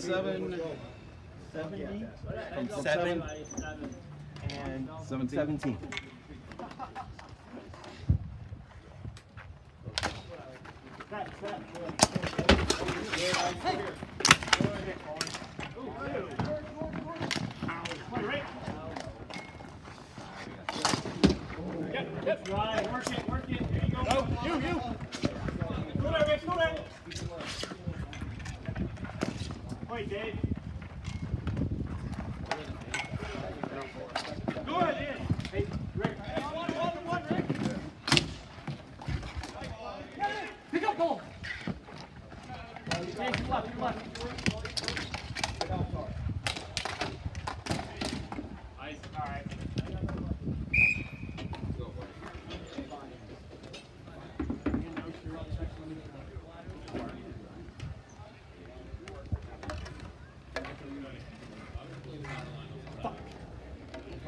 seven, seventy? From seven and Seventeen. seventeen.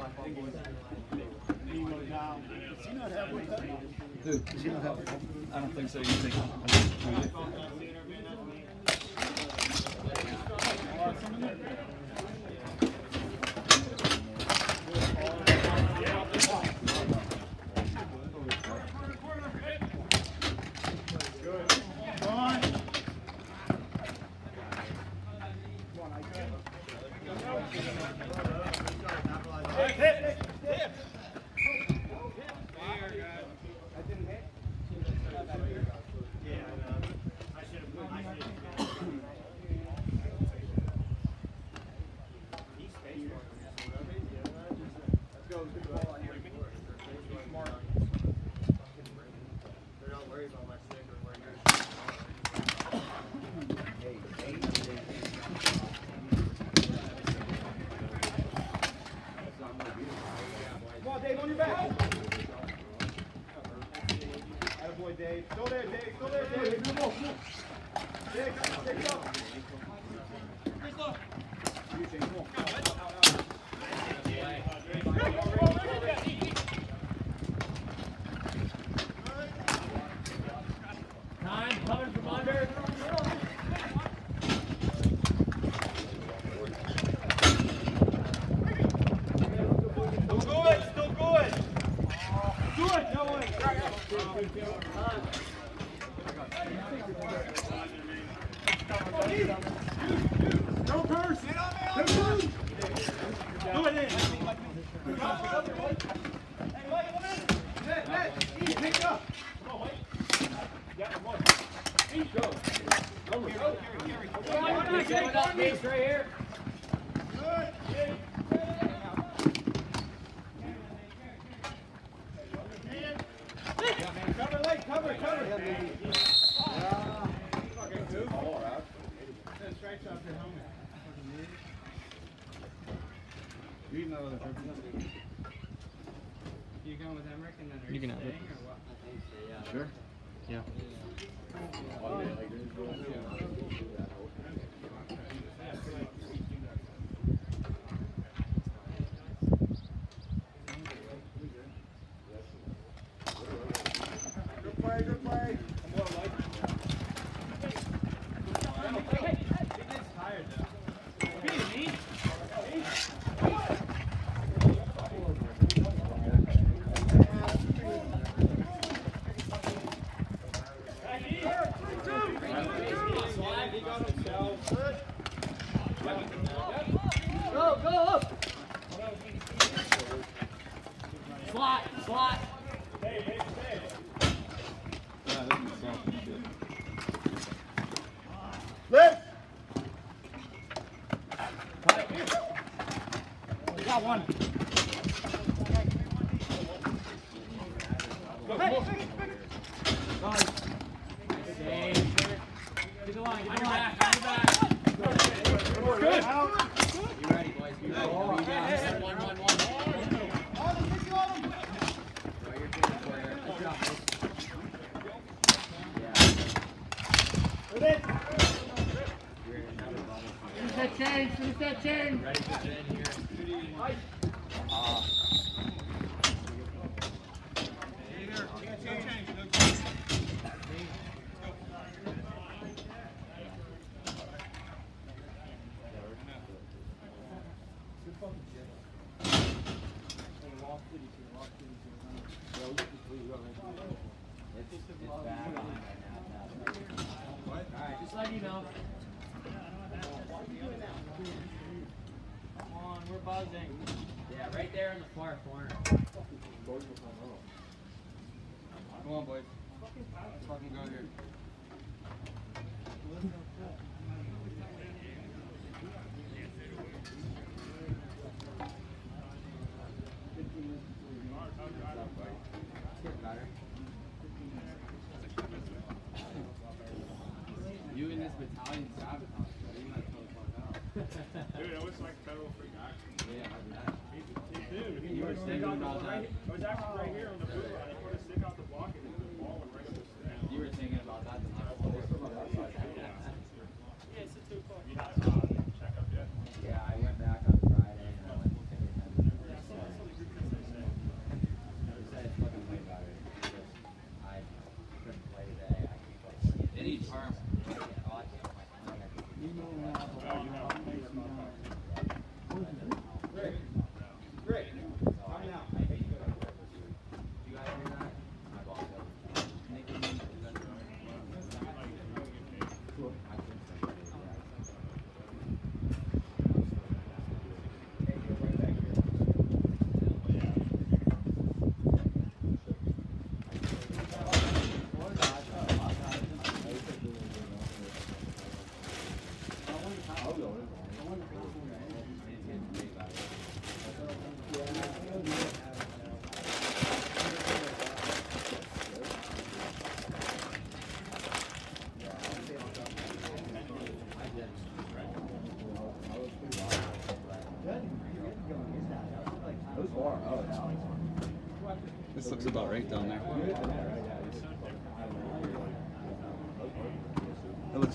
Does he not have one? Who? Does he not have one? I don't think so. You think? come on wait Right here. that chain, shoot that chain. Ready It's, just let you. Come on, we're buzzing. Yeah, right there in the far corner. Come on, boys. Let's fucking go here. as they do and all that.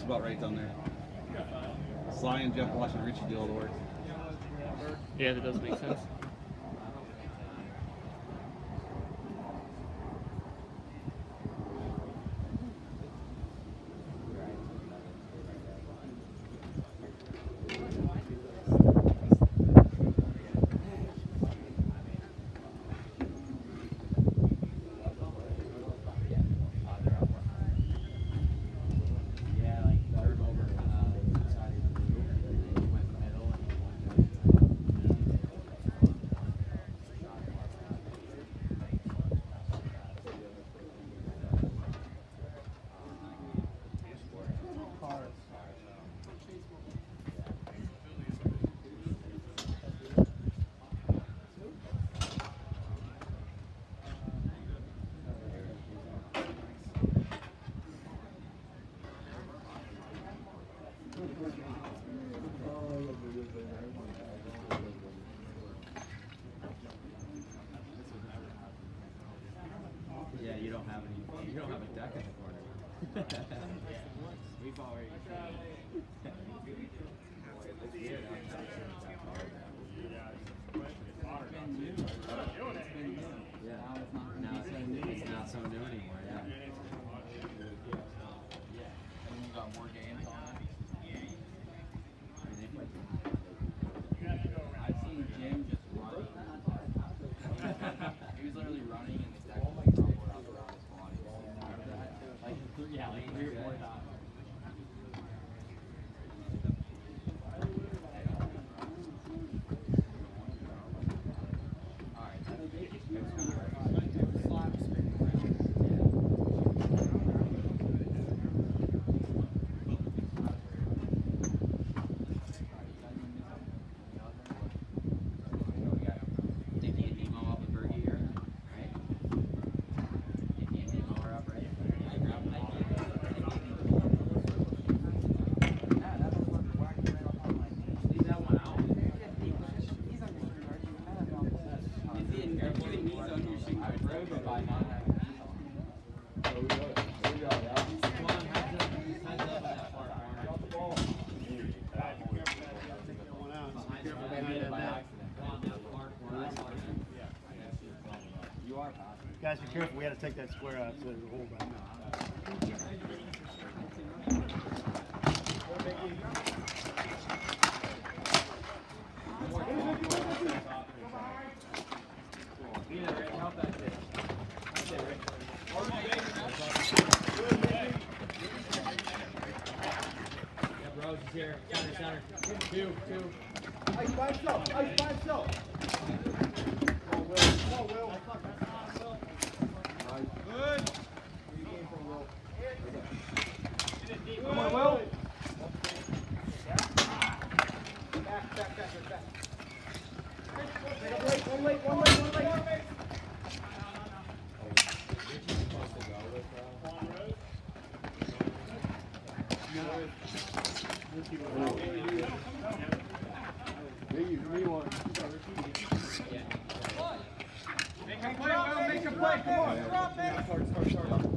about right down there. Sly and Jeff watching Richie do all the work. Yeah, that does make sense. We've already. It's been new. Yeah. Now it's not, now it's, it's not so new anymore. Yeah. take that square out so it'll hold right Here, center, center. Two, two. Ice by itself, ice by itself. Oh, Will. Oh, Will. Good. Make a play, Will. Make a play. Come on. Yeah.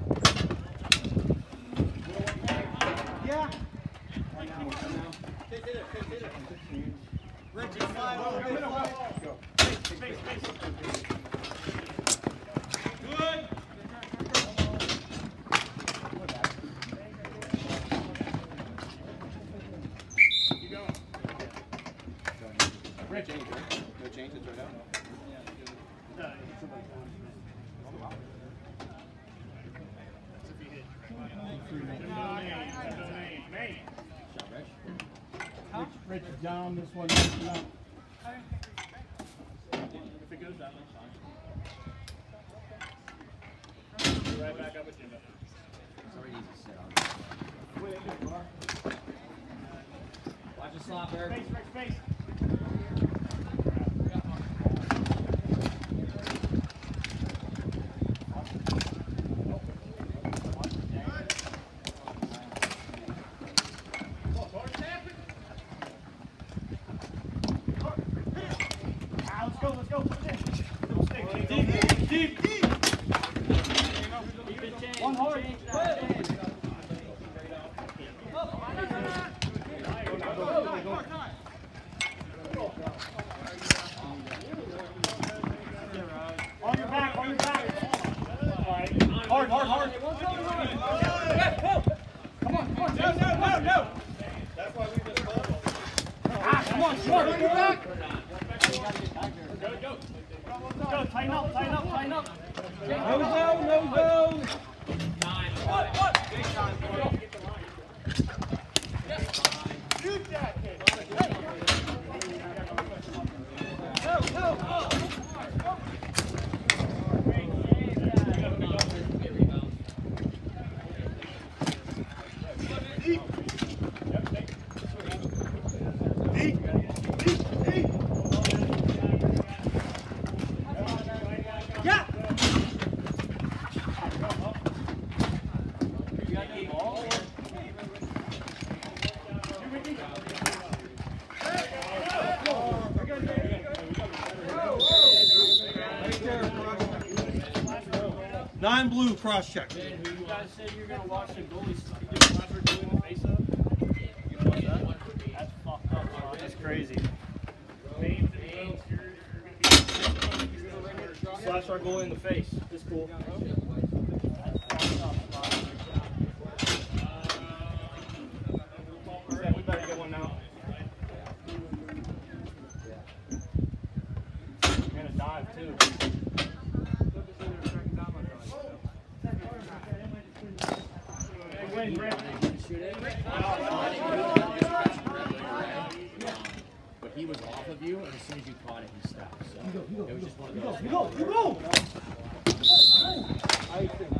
Nine blue, cross check. You guys said you're gonna watch the goalie stuff. You did Leopard doing the face up? You know that? That's fucked up, bro. That's crazy. Names and names, you're, you're gonna be slash our goalie in the face. This cool. Yeah, we better get one now. You're gonna dive too. Hey, wait, Brent. But he was off of you, and as soon as you caught it, he stopped. So it was just one of those. You go, you go! Call,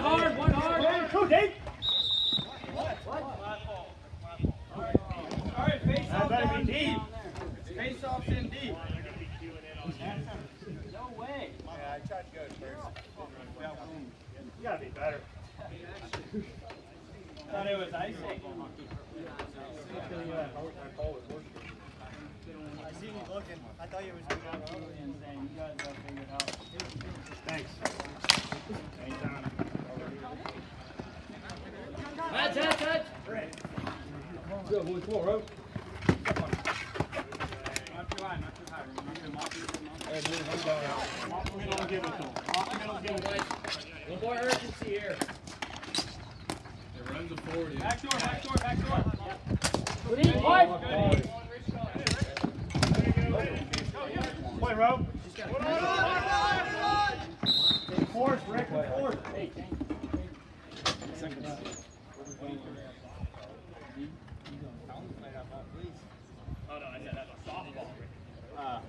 One hard, one hard. Go, Dave. All right, face That off better be deep. Face off's in deep. No way. You gotta be better. Thought it was icy. I see you looking. I thought you was got figured out. Thanks. Anytime. Touch, touch, touch. Go, boys. Come on, bro. Not too high, not too high. Remember to mop it, mop it. Hey, boys, I'm going. Walk the middle and give it to him. Walk the middle and give it to him. One more urgency here. It runs the forward. yeah. Back door, back door, back door. Good eat, boy. Point, bro. Force, Rick. Force. Hey, Oh, no, I said that's a softball.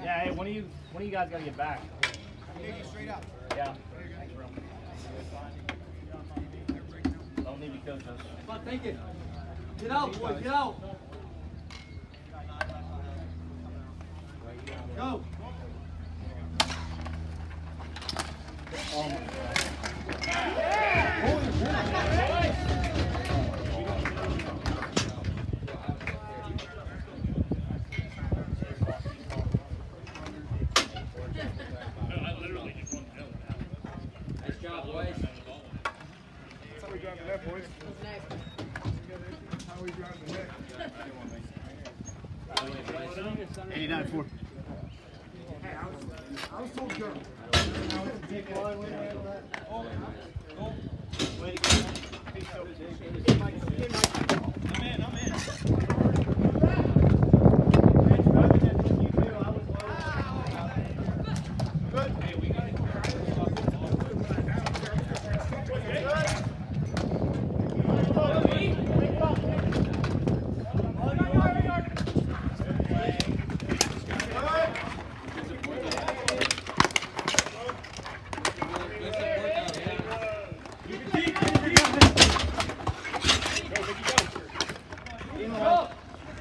hey, one of you, one of you guys gotta get back. straight up. Yeah. Don't need to coach us. Come on, take it. Get out, boy, get out. Go. Oh nice Eighty-nine four.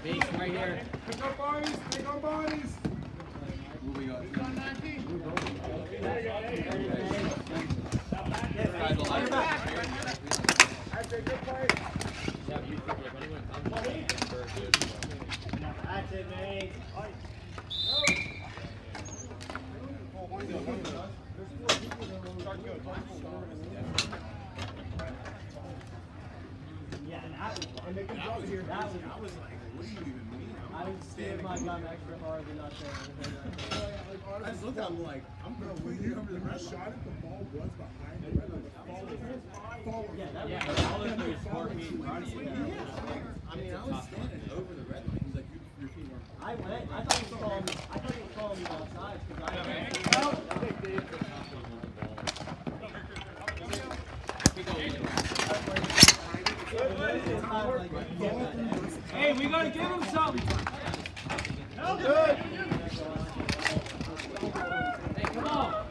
Base right here. That's it, mate. Yeah, and that was, and they can go here. That was, I was like, what do you even mean? I would steer my gun extra hard than not there. I just looked at him like, I'm gonna win you over the rest. Shot it, the ball was behind the red line. Forward. Forward. Yeah, that Yeah, was. but all those are four feet in front of you. I mean, I was standing over the red line. He's like, you, your feet were. I went, I thought he was calling, me- I thought he was calling me outside, because I. Hey, we gotta give him something. Hey, come on.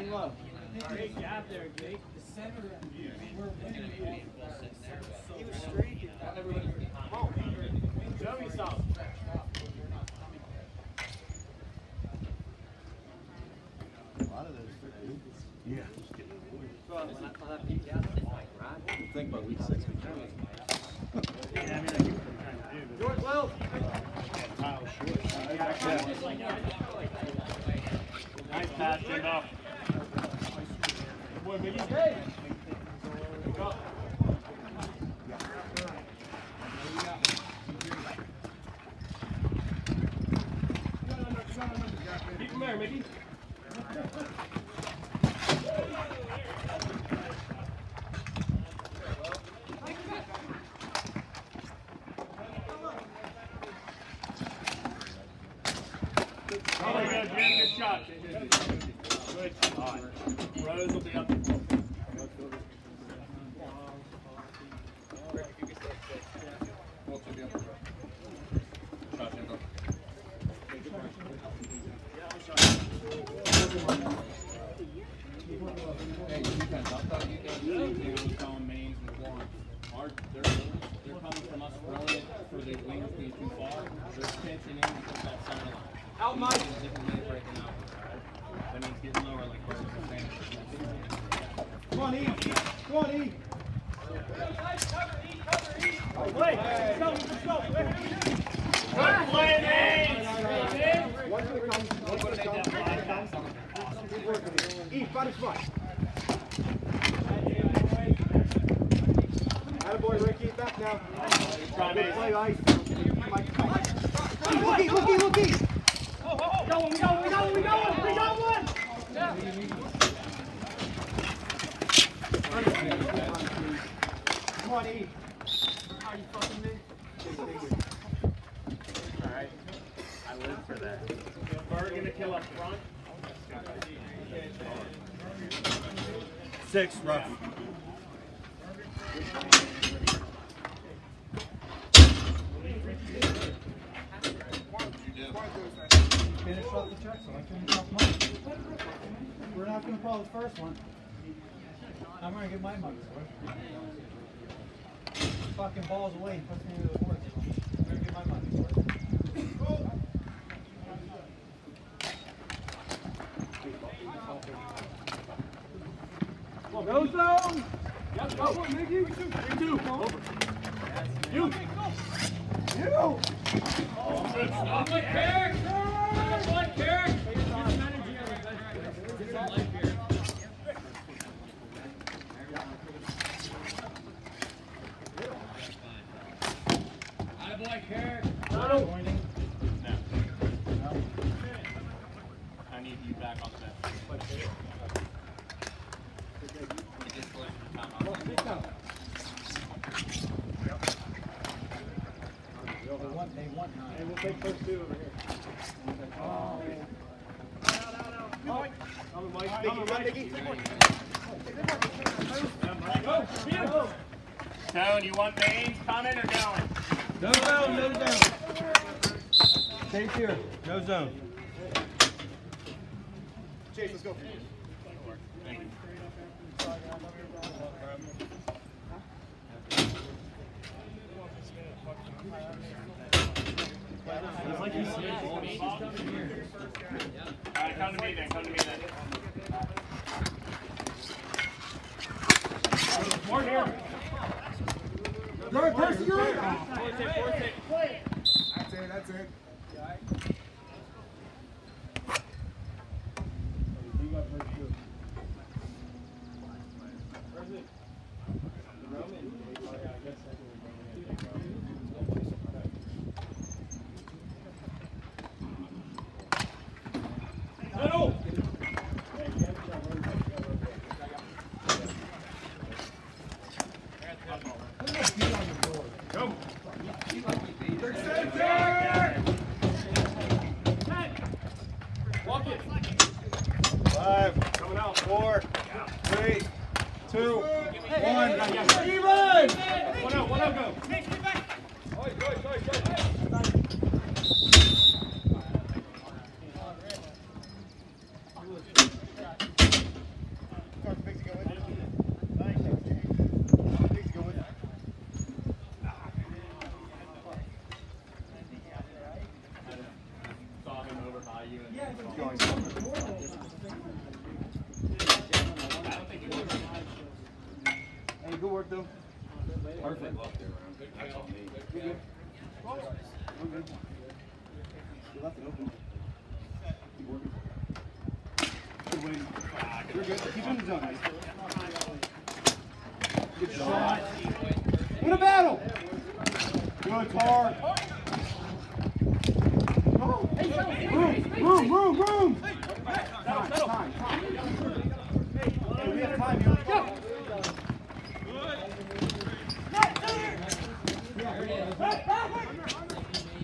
Starting low. Great job there, Jake. The center, we're winning. He was straight. Come on. Show me some. Think about week six. Yeah, I mean, I get what they're trying to do, George, well. but Kyle short. Nice pass, good enough. Good boy, Biggie. Hey. Go. Keep him there, Mickey. Oh, my God, Jim, good shot. Good shot. Rose will be up. Hey, defense, I thought you guys were telling Maines and Warren. Our, they're, they're coming from us running for the wings being too far. They're pinching in because that center line. Out, Mike. Different lanes breaking out. That means getting lower like Burns was saying. Come on, E. Come on, E. Play. Let's go. Let's go. Good play, Nate. E, front is front. Attaboy, Ricky, back now. Try, play, Ice. Looky, looky, looky. We got one, we got one, we got one, we got one, we got one! Come on, E. Alright. I live for that. Bird gonna kill up front. Six, rough. We're not gonna call the first one. I'm gonna get my worth. Fucking balls away and puts me into the board. I'm gonna get my money's worth. Go zone! Yep, go for Mickey. Three, two, over. You. You. Oh, good stuff. Character. Good character. I need you back on that. They want, they want nine. And we'll take those two over here. Coming, Mike. Coming, Mike. Go. Go. Tone, you want Baines coming or going? No zone, no zone. Stays here. No zone. Chase, let's go. It's like he's Alright, come to me then, come to me then. More here. Go ahead, Percy, you're in. That's it, that's it. nothing open. Keep working. Good waiting. You're good. Keep him done. Good shot. Win a battle. Good card. Room, room, room, room.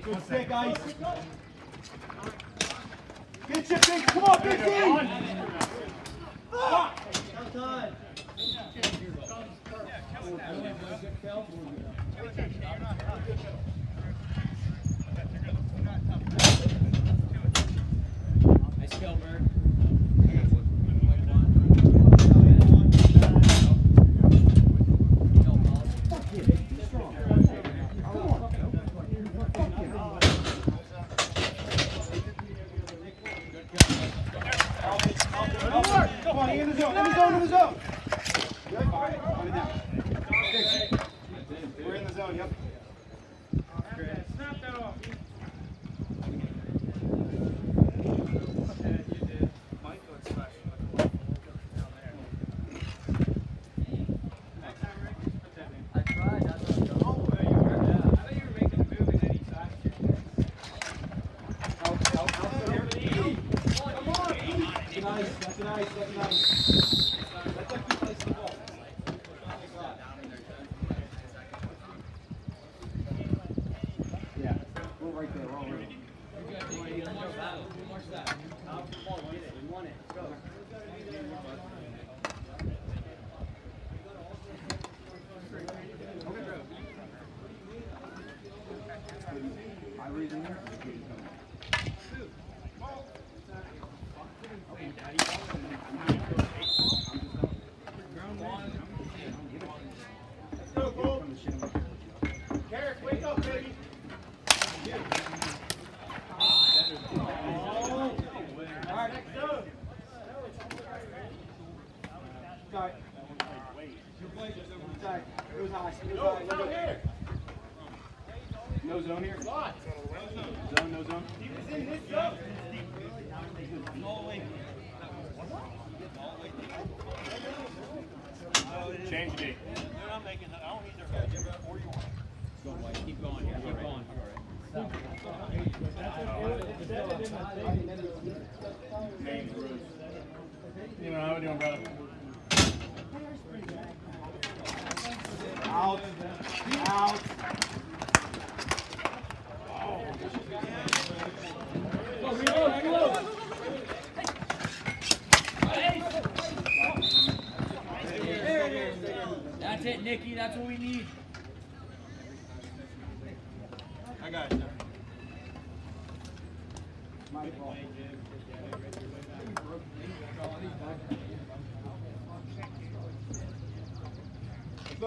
Good stick, guys chip in. Come on, big D.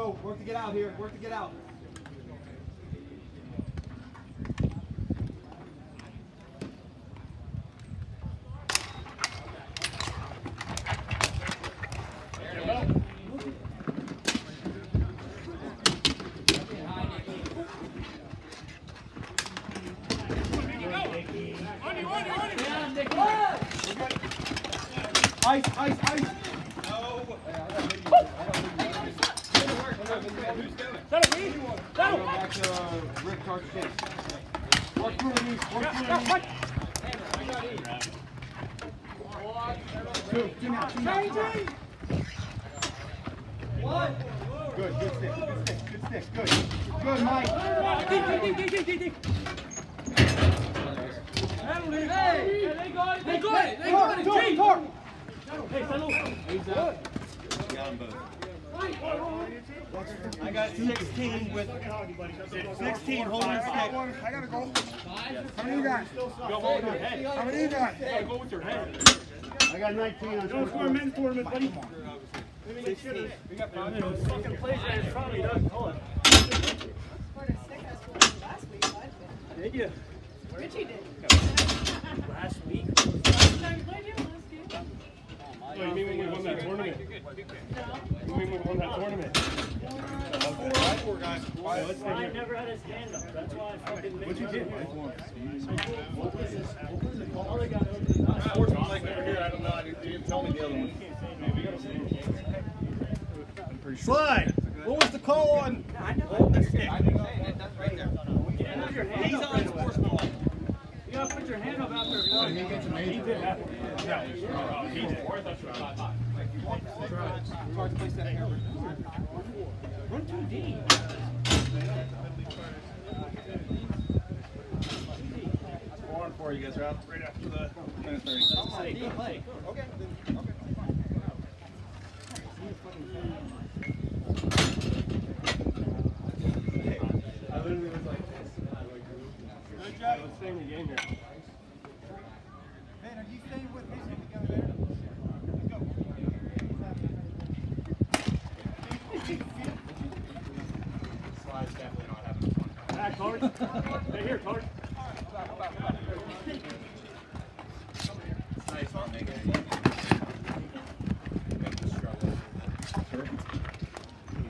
Work to get out here, work to get out. Ice, ice, ice. Settle, Lee. Settle. Go back to uh, Rick Tark Chase. Work through it, East. Work through it, East. Two, two now, two now. Good, good stick, good stick, good stick, good. Good, Mike. Deep, deep, deep, deep, deep, deep. Hey, they got it. They got it. They got it. Torque, torque. Hey, settle. Got them both. I got 16 with 16 holding stick. I gotta go. How many you got? Go with your head. How many you got? Hey, go with your head. I got 19 on Go for a men's tournament, buddy. We got five. Fucking place right in front of me, Doug. Hold it. Scored a sick ass last week, bud. Did you? Richie did. Last week? Last time you played him last game. You mean when we won that tournament? You mean when we won that tournament? Ryan never had his hand up. That's why I fucking What'd you get? Sportsmanlike over here. I don't know. You didn't tell me the other one. Slide. What was the call on? Hold the stick. I think that's right there. He's on sportsmanlike. You gotta put your hand up after a play. He gets a major. He did have Yeah, he did. Or I thought you were five five. Hard to place that here. Run too deep. Four on four. You guys are out right after the minute thirty. Hey, good play. Okay. I literally was like this. Good job. Let's stay in the game here. Man, are you staying with Mason together there? Slide's definitely not having fun. Back, Tart. Stay here, Tart. It's nice not making it.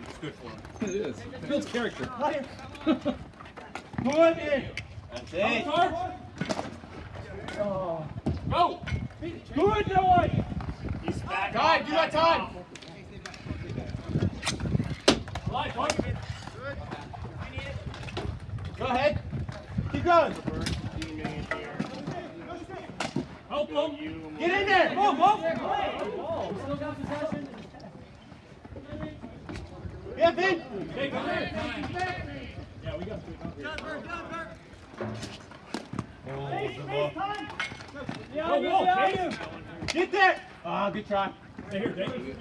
It's good for him. It is. It builds character. Put in. That's Go, it. Tart. Go. Good, Noah. He's back. Todd, you got Todd. Slide, Tart. Go ahead. Keep going. Help him. Get in there. Move, move. Still got possession. Yeah, Vin. Hey, come here. Yeah, we got Go, go, Dave. Get there. Ah, good try. Stay here, Dave.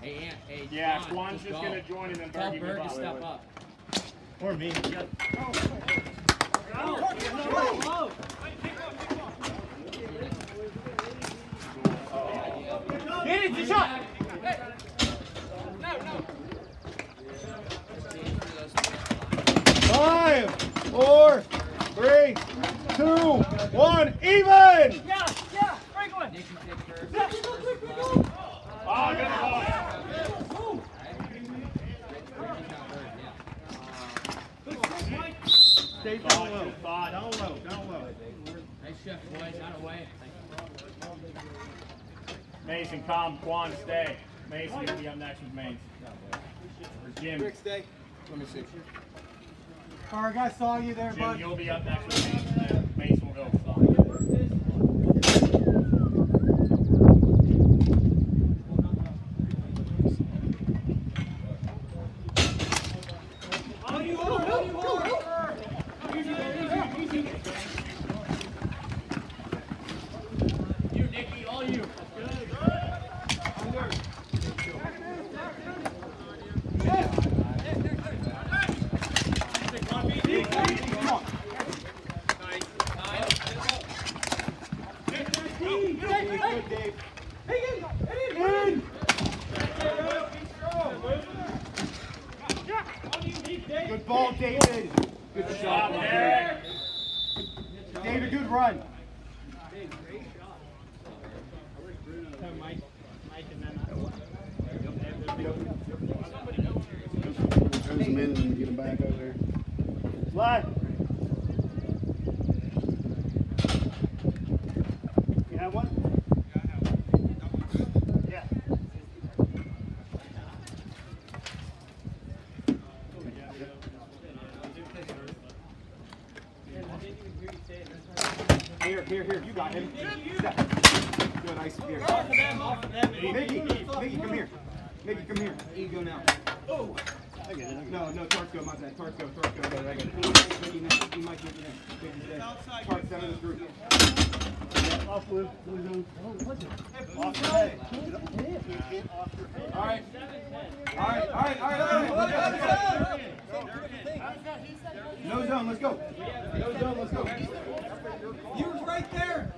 Hey, Ant, hey, Yeah, Quan, Juan's just just go. gonna join and Tell Berg to step up. Or me. Get it, the shot. Five, four, three, two, one, even. Yeah, yeah. Break one. Nick, you take first. First is left. Oh, good ball. Stay down low. Down low, down low. Nice shift, boys. Out of the way. Mason, calm. Quan, stay. Mason gonna be up next with Mason. Or Jim. Rick, stay. Let me see. Right, guys, saw you there, Jim, bud. you'll be up next with and then Mace will go. You, Nicky, all you. Good ball, David. Good Stop there. David, good run. Turn them in and get them back over there. Slide. You have one? here, here. You got him. Step. Good, ice. Here. Mickey, Mickey, come here. Mickey, come here. Ego now. Oh. No, no, Tarts go, my bad. Tarts go, Tarts go. Mickey, Mickey, Mike, Mickey, Mickey, stay. Tarts, center of the group. Off with. Off your head. All right. All right, all right, all right, all right. Let's. No zone, let's go. No zone, let's go. You was right there.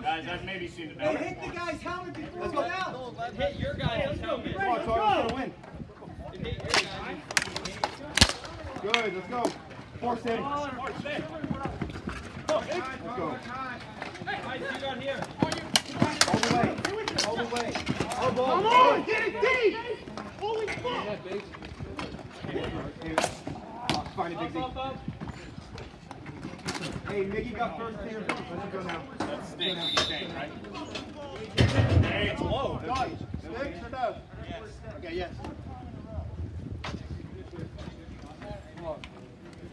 Guys, I've maybe seen it They better. hit the guy's helmet before he went out. Hit your guy's helmet. Come on, Tarts, let's win. Hit your guy. Good, let's go. Force him. Come on, stay. Let's go. Guys, you got here. All the way. All the way. All ball. Come on, get it deep! Holy fuck! Hey, Find it, Big Z. Up, up. Hey, Mickey got first here. Let's go now. That's staying, staying, right? Hey, it's low. Sticks or no? Okay, yes.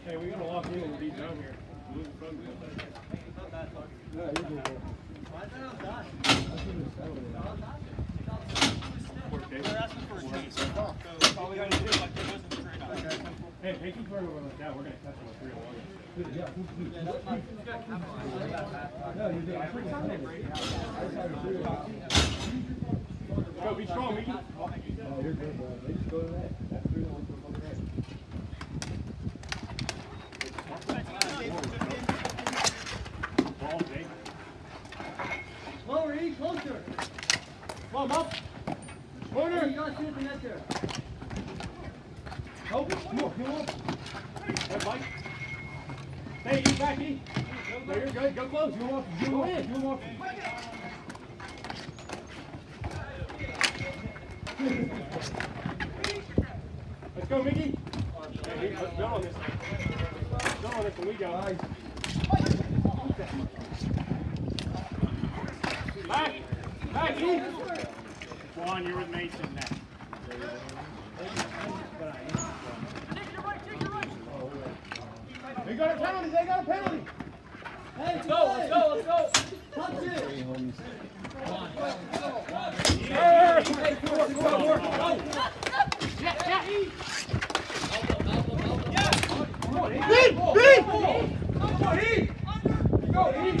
Hey, we gotta lock in and be done here. Hey, hey, keep running over like that. We're gonna catch him with three oh one. Go, be strong, Mickey. Ball, Jake. Lower, E, closer. Come on, up. Corner. You gotta see at the net there. Oh, come on, come on. Hey, Mike. Hey, you back, E. No, you're good. Go close. You want, you in. You want. Let's go, Mickey. Hey, let's go on this. Let's go on this when we go. Back. Back. Juan, you're with Mason now. They got a penalty, they got a penalty! Hey, Let's go, let's go, let's go. Touch it. Hey, come on, come on, work. Go. Big, big! Come on, E. Go, E.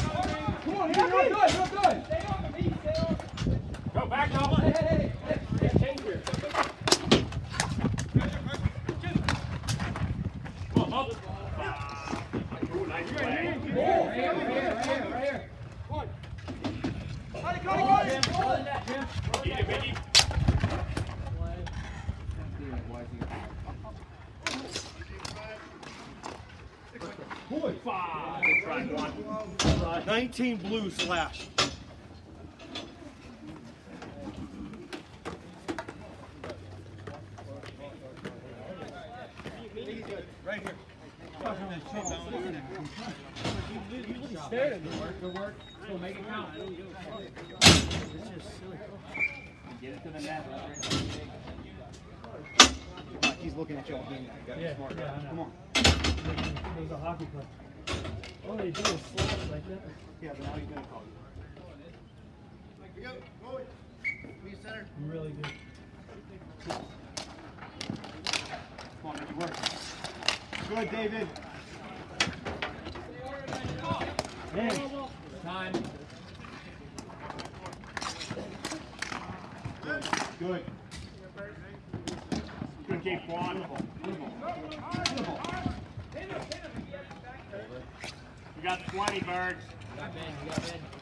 Come on, E. You're good, you're good. Go back now. Hey, hey, hey, hey. Change here. Come on, up. Ooh, nice play. Right here, right here, right here, right here. Eat it, Mickey. Boy, five. Good try, Juan. 19 blue slash. Good work. So make it count. Get it to the net. He's looking at y'all game. Yeah, Smart. yeah, I know. Come on. It was a hockey play. Oh, they do a slash like that. Yeah, but now he's gonna call you. Really good. Come on, Mickey, work. Good, David. Hey, Time. Good. Good keep, Juan. You got 20, Birds. You got Ben, you got Ben.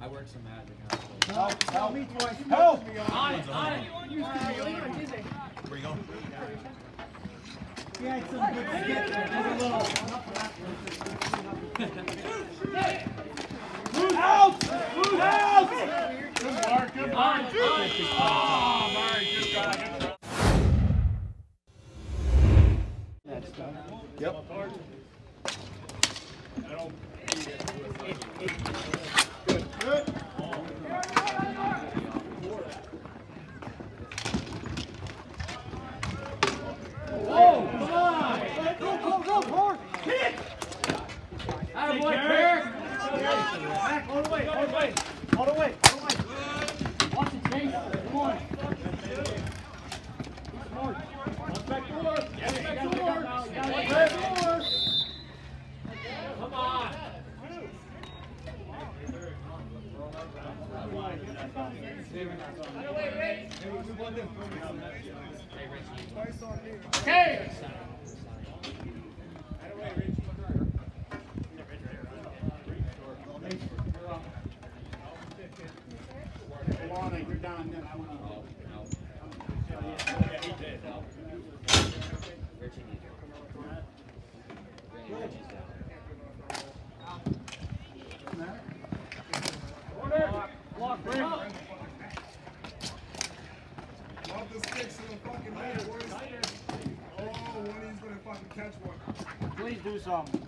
I work, some magic. Help, help me twice. Help! On it, on it. Where you going? We had some good sketch. There's a little. Move out! Move out! Good mark, good mark. Oh, Mark, good try. that stuff. Yep. All the way, all the way, all the way. some.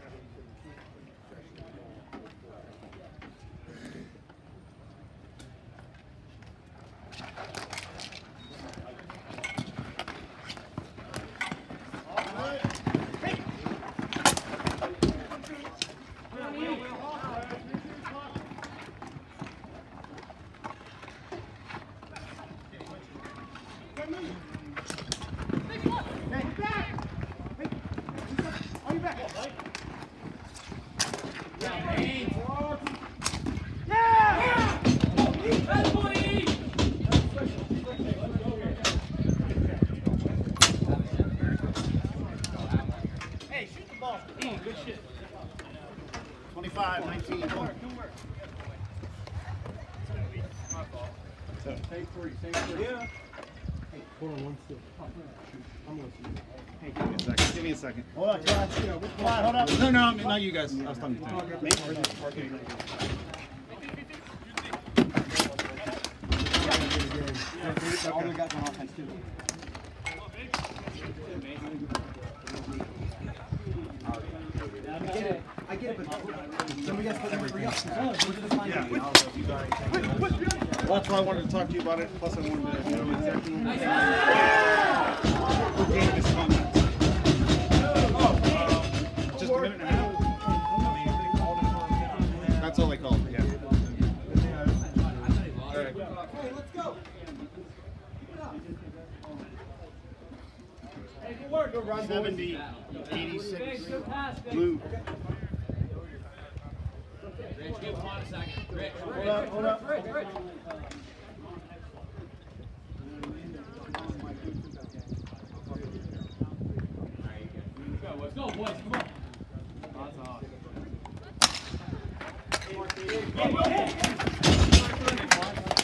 second. Give me a second. Hold on, Josh. Come on, hold up. No, no, not you guys. I was talking to you. A second. Rich. Hold up, hold up. Let's go, boys. Come on.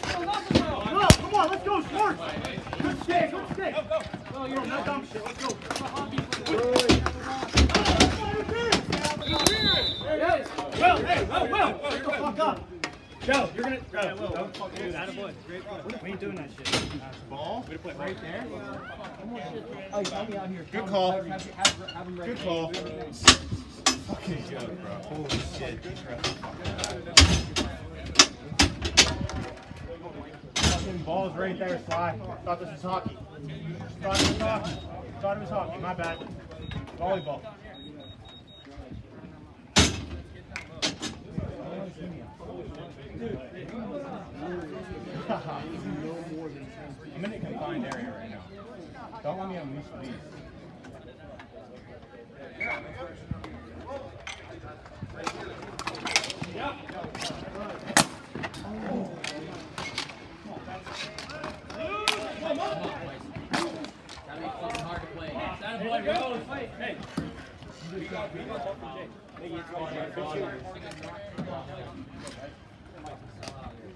Come on, come on, let's go, Schwartz! Good stick, good stick! Oh, you're no dumb shit, let's go. There it is! Will, hey, Will, Will! Shut the fuck up! Joe, you're gonna, Joe, don't fucking do that. boy. We ain't doing that shit. Ball. Way to play Right there? Oh, you help me out here. Good call. Have, have, have, have him ready. Good call. Fucking joke, bro. Holy shit. Fucking ball's right there, Sly. Thought this was hockey. Thought it was hockey. Thought it was hockey. My bad. Volleyball. I'm in a confined area right now. Don't let me unleash the beast. Gotta make fucking hard to play. That boy, Rose.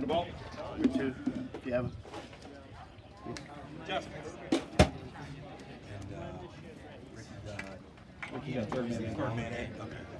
the ball? Too, if you have it. Jeff. Yeah, third man. Third man? Okay.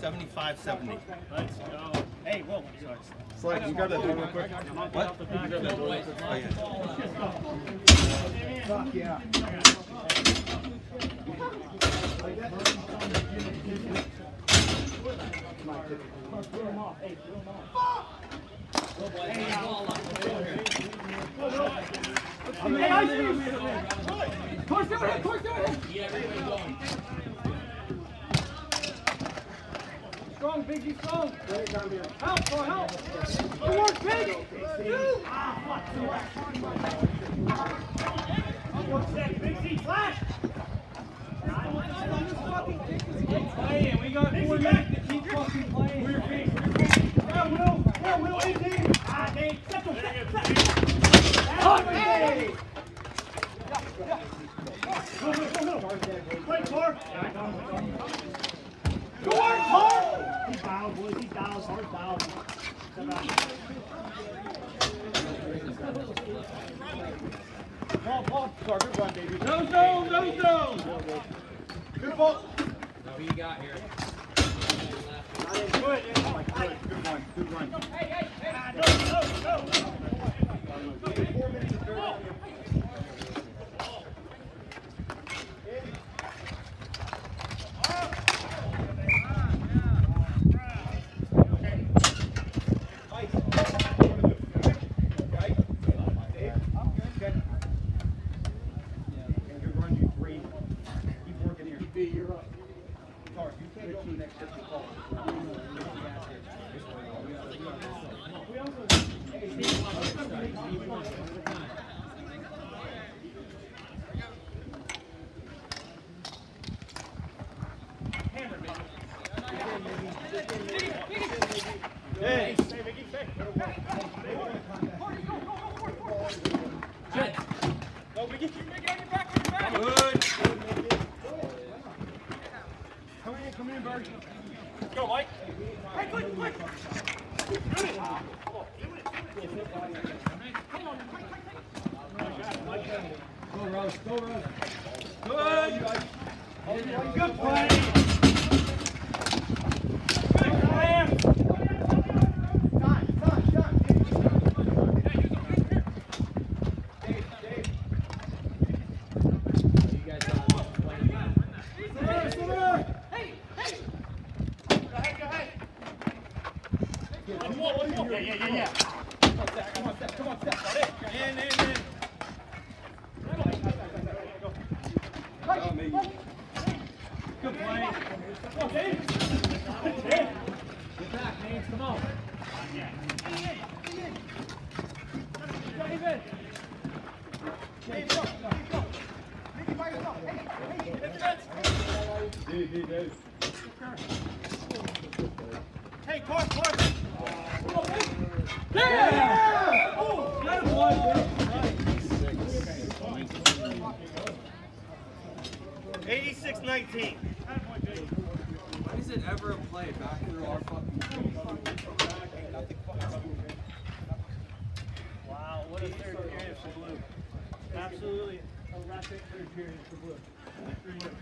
75 70. Let's go. Hey, whoa. Sorry. Slide, can you grab that thing real quick? What? You grab that door real quick? Oh, yeah. Fuck yeah. Come on, kid. Throw him off. Hey, throw him off. Fuck! Hey, ball up. Hey, ice cream! Torch down here! Torch down here! Yeah, everybody's going. Strong, Biggie, strong. Help, Thor, help. Good work, Big. Ah, fuck. One sec, flash. Keep playing. We got four minutes to keep fucking playing. Ah! Go, go, go, go. Go Down. Tor's down. Step out. Ball, ball. Good run, baby. No zone, no zone. Good ball. No, he got here. Good. Good one, good run. Ah, no, no, no. Four minutes of very Good